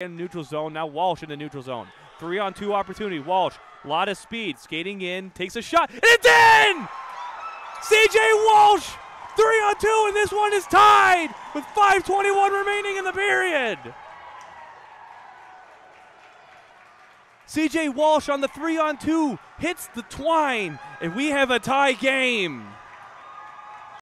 in neutral zone. Now Walsh in the neutral zone. Three on two opportunity. Walsh, lot of speed, skating in, takes a shot, and it's in! CJ Walsh, three on two, and this one is tied with 5:21 remaining in the period. CJ Walsh on the three on two hits the twine, and we have a tie game.